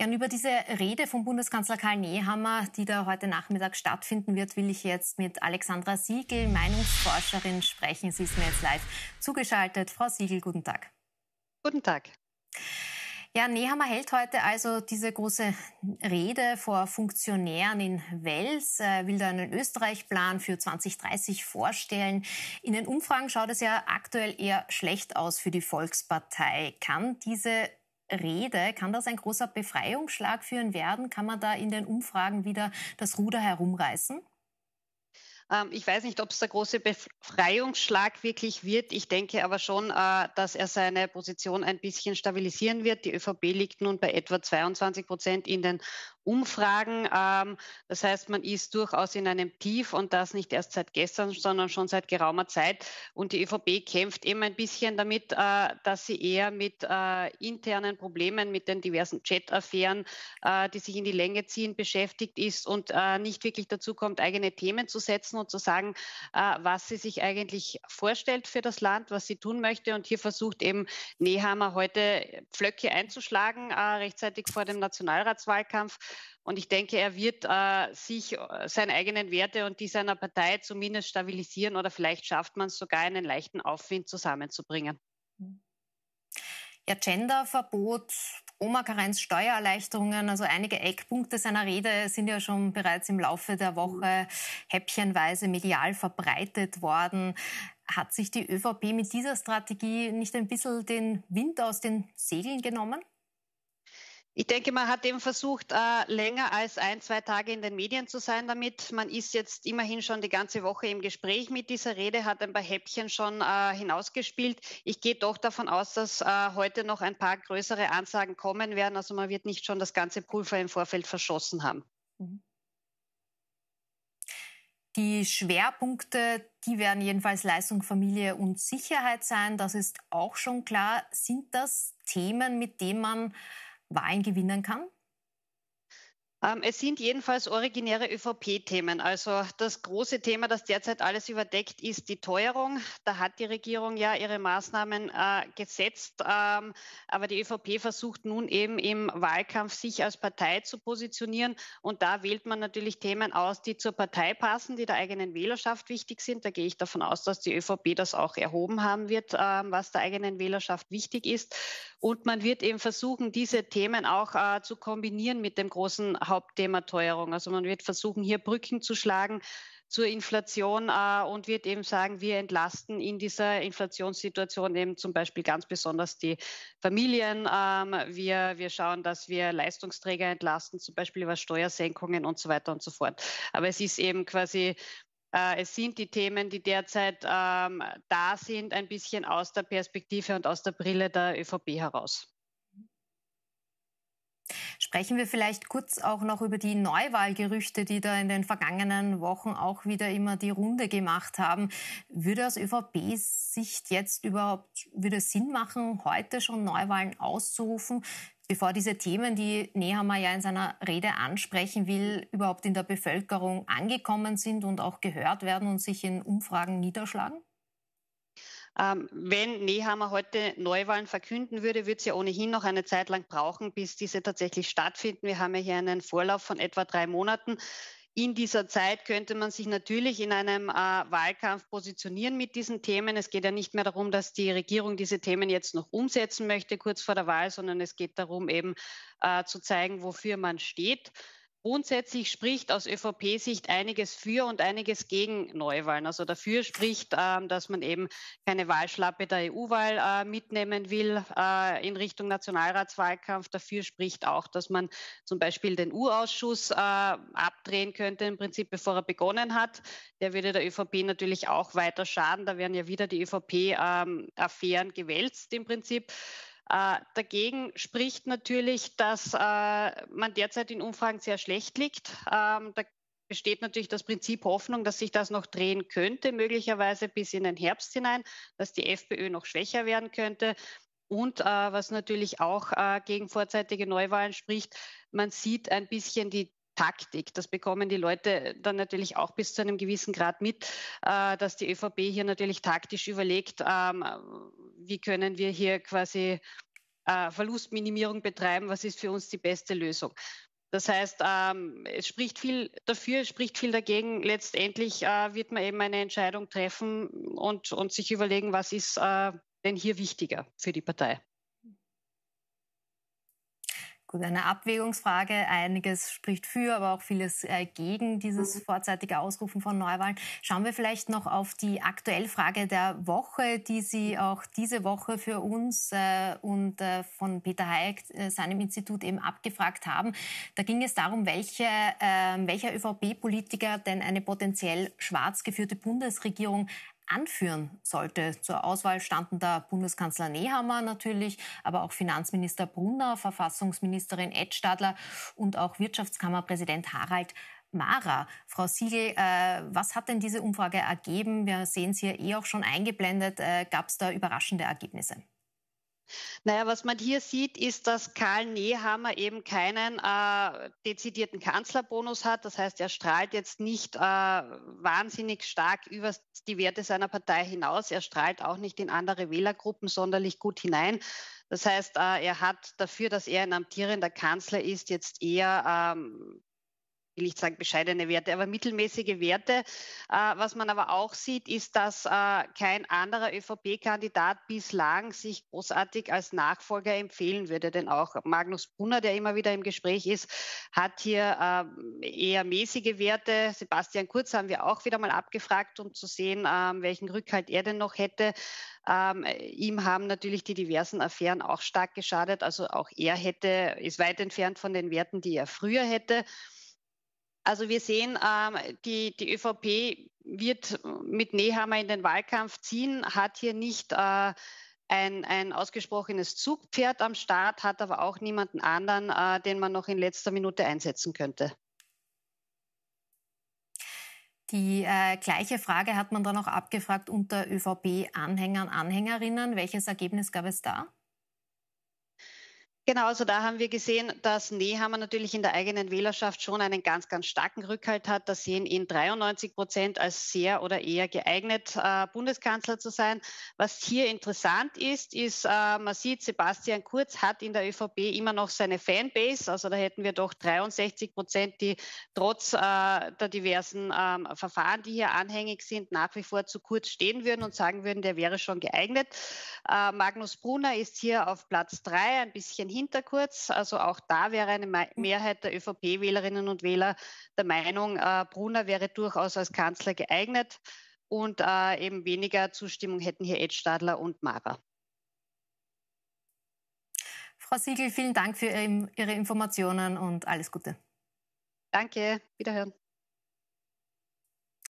Ja, und über diese Rede von Bundeskanzler Karl Nehammer, die da heute Nachmittag stattfinden wird, will ich jetzt mit Alexandra Siegel, Meinungsforscherin, sprechen. Sie ist mir jetzt live zugeschaltet. Frau Siegel, guten Tag. Guten Tag. Ja, Nehammer hält heute also diese große Rede vor Funktionären in Wels, er will da einen Österreich-Plan für 2030 vorstellen. In den Umfragen schaut es ja aktuell eher schlecht aus für die Volkspartei. Kann diese Rede, kann das ein großer Befreiungsschlag für ihn werden? Kann man da in den Umfragen wieder das Ruder herumreißen? Ähm, ich weiß nicht, ob es der große Befreiungsschlag wirklich wird. Ich denke aber schon, äh, dass er seine Position ein bisschen stabilisieren wird. Die ÖVP liegt nun bei etwa 22 Prozent in den Umfragen. Ähm, das heißt, man ist durchaus in einem Tief und das nicht erst seit gestern, sondern schon seit geraumer Zeit. Und die ÖVP kämpft eben ein bisschen damit, äh, dass sie eher mit äh, internen Problemen, mit den diversen Chat-Affären, die sich in die Länge ziehen, beschäftigt ist und nicht wirklich dazu kommt, eigene Themen zu setzen und zu sagen, äh, was sie sich eigentlich vorstellt für das Land, was sie tun möchte. Und hier versucht eben Nehammer heute Pflöcke einzuschlagen, äh, rechtzeitig vor dem Nationalratswahlkampf. Und ich denke, er wird äh, sich äh, seine eigenen Werte und die seiner Partei zumindest stabilisieren oder vielleicht schafft man es sogar, einen leichten Aufwind zusammenzubringen. Ja, Genderverbot, Oma-Karenz, Steuererleichterungen, also einige Eckpunkte seiner Rede sind ja schon bereits im Laufe der Woche häppchenweise medial verbreitet worden. Hat sich die ÖVP mit dieser Strategie nicht ein bisschen den Wind aus den Segeln genommen? Ich denke, man hat eben versucht, äh, länger als ein, zwei Tage in den Medien zu sein damit. Man ist jetzt immerhin schon die ganze Woche im Gespräch mit dieser Rede, hat ein paar Häppchen schon äh, hinausgespielt. Ich gehe doch davon aus, dass äh, heute noch ein paar größere Ansagen kommen werden. Also man wird nicht schon das ganze Pulver im Vorfeld verschossen haben. Mhm. Die Schwerpunkte, die werden jedenfalls Leistung, Familie und Sicherheit sein. Das ist auch schon klar. Sind das Themen, mit denen man Wahlen gewinnen kann? Ähm, es sind jedenfalls originäre ÖVP-Themen. Also das große Thema, das derzeit alles überdeckt, ist die Teuerung. Da hat die Regierung ja ihre Maßnahmen äh, gesetzt. Ähm, aber die ÖVP versucht nun eben im Wahlkampf sich als Partei zu positionieren. Und da wählt man natürlich Themen aus, die zur Partei passen, die der eigenen Wählerschaft wichtig sind. Da gehe ich davon aus, dass die ÖVP das auch erhoben haben wird, äh, was der eigenen Wählerschaft wichtig ist. Und man wird eben versuchen, diese Themen auch äh, zu kombinieren mit dem großen Hauptthema Teuerung. Also man wird versuchen, hier Brücken zu schlagen zur Inflation äh, und wird eben sagen, wir entlasten in dieser Inflationssituation eben zum Beispiel ganz besonders die Familien. Ähm, wir, wir schauen, dass wir Leistungsträger entlasten, zum Beispiel über Steuersenkungen und so weiter und so fort. Aber es ist eben quasi es sind die Themen, die derzeit ähm, da sind, ein bisschen aus der Perspektive und aus der Brille der ÖVP heraus. Sprechen wir vielleicht kurz auch noch über die Neuwahlgerüchte, die da in den vergangenen Wochen auch wieder immer die Runde gemacht haben. Würde aus ÖVP-Sicht jetzt überhaupt, würde es Sinn machen, heute schon Neuwahlen auszurufen? Bevor diese Themen, die Nehammer ja in seiner Rede ansprechen will, überhaupt in der Bevölkerung angekommen sind und auch gehört werden und sich in Umfragen niederschlagen? Ähm, wenn Nehammer heute Neuwahlen verkünden würde, würde es ja ohnehin noch eine Zeit lang brauchen, bis diese tatsächlich stattfinden. Wir haben ja hier einen Vorlauf von etwa drei Monaten. In dieser Zeit könnte man sich natürlich in einem äh, Wahlkampf positionieren mit diesen Themen. Es geht ja nicht mehr darum, dass die Regierung diese Themen jetzt noch umsetzen möchte kurz vor der Wahl, sondern es geht darum, eben äh, zu zeigen, wofür man steht. Grundsätzlich spricht aus ÖVP-Sicht einiges für und einiges gegen Neuwahlen. Also dafür spricht, ähm, dass man eben keine Wahlschlappe der EU-Wahl äh, mitnehmen will äh, in Richtung Nationalratswahlkampf. Dafür spricht auch, dass man zum Beispiel den U-Ausschuss äh, abdrehen könnte, im Prinzip bevor er begonnen hat. Der würde der ÖVP natürlich auch weiter schaden. Da werden ja wieder die ÖVP-Affären ähm, gewälzt im Prinzip. Äh, dagegen spricht natürlich, dass äh, man derzeit in Umfragen sehr schlecht liegt. Ähm, da besteht natürlich das Prinzip Hoffnung, dass sich das noch drehen könnte, möglicherweise bis in den Herbst hinein, dass die FPÖ noch schwächer werden könnte. Und äh, was natürlich auch äh, gegen vorzeitige Neuwahlen spricht, man sieht ein bisschen die Taktik. Das bekommen die Leute dann natürlich auch bis zu einem gewissen Grad mit, äh, dass die ÖVP hier natürlich taktisch überlegt, ähm, wie können wir hier quasi äh, Verlustminimierung betreiben, was ist für uns die beste Lösung. Das heißt, ähm, es spricht viel dafür, es spricht viel dagegen. Letztendlich äh, wird man eben eine Entscheidung treffen und, und sich überlegen, was ist denn hier wichtiger für die Partei. Gut, eine Abwägungsfrage. Einiges spricht für, aber auch vieles äh, gegen dieses mhm. vorzeitige Ausrufen von Neuwahlen. Schauen wir vielleicht noch auf die aktuelle Frage der Woche, die Sie auch diese Woche für uns äh, und äh, von Peter Hayek, seinem Institut, eben abgefragt haben. Da ging es darum, welche, ähm, welcher ÖVP-Politiker denn eine potenziell schwarz geführte Bundesregierung anführen sollte. Zur Auswahl standen da Bundeskanzler Nehammer natürlich, aber auch Finanzminister Brunner, Verfassungsministerin Edstadler und auch Wirtschaftskammerpräsident Harald Mara. Frau Siegel, äh, was hat denn diese Umfrage ergeben? Wir sehen es hier eh auch schon eingeblendet. Äh, Gab es da überraschende Ergebnisse? Naja, was man hier sieht, ist, dass Karl Nehammer eben keinen äh, dezidierten Kanzlerbonus hat. Das heißt, er strahlt jetzt nicht äh, wahnsinnig stark über die Werte seiner Partei hinaus. Er strahlt auch nicht in andere Wählergruppen sonderlich gut hinein. Das heißt, äh, er hat dafür, dass er ein amtierender Kanzler ist, jetzt eher ähm, will ich sagen bescheidene Werte, aber mittelmäßige Werte. Äh, was man aber auch sieht, ist, dass äh, kein anderer ÖVP-Kandidat bislang sich großartig als Nachfolger empfehlen würde. Denn auch Magnus Brunner, der immer wieder im Gespräch ist, hat hier äh, eher mäßige Werte. Sebastian Kurz haben wir auch wieder mal abgefragt, um zu sehen, ähm, welchen Rückhalt er denn noch hätte. Ähm, ihm haben natürlich die diversen Affären auch stark geschadet. Also auch er hätte, ist weit entfernt von den Werten, die er früher hätte. Also wir sehen, ähm, die, die ÖVP wird mit Nehammer in den Wahlkampf ziehen, hat hier nicht äh, ein, ein ausgesprochenes Zugpferd am Start, hat aber auch niemanden anderen, äh, den man noch in letzter Minute einsetzen könnte. Die äh, gleiche Frage hat man dann auch abgefragt unter ÖVP-Anhängern, Anhängerinnen. Welches Ergebnis gab es da? Genau, also da haben wir gesehen, dass Nehammer natürlich in der eigenen Wählerschaft schon einen ganz, ganz starken Rückhalt hat. Da sehen ihn 93 Prozent als sehr oder eher geeignet, äh, Bundeskanzler zu sein. Was hier interessant ist, ist, äh, man sieht, Sebastian Kurz hat in der ÖVP immer noch seine Fanbase. Also da hätten wir doch 63 Prozent, die trotz äh, der diversen ähm, Verfahren, die hier anhängig sind, nach wie vor zu Kurz stehen würden und sagen würden, der wäre schon geeignet. Äh, Magnus Brunner ist hier auf Platz drei, ein bisschen hin hinter kurz. Also auch da wäre eine Mehrheit der ÖVP-Wählerinnen und Wähler der Meinung, äh, Brunner wäre durchaus als Kanzler geeignet und äh, eben weniger Zustimmung hätten hier Ed Stadler und Mara. Frau Siegel, vielen Dank für Ihre Informationen und alles Gute. Danke, wiederhören.